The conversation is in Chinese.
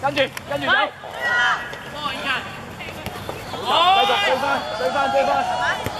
跟住，跟住走。好，繼續追翻，追翻，追翻。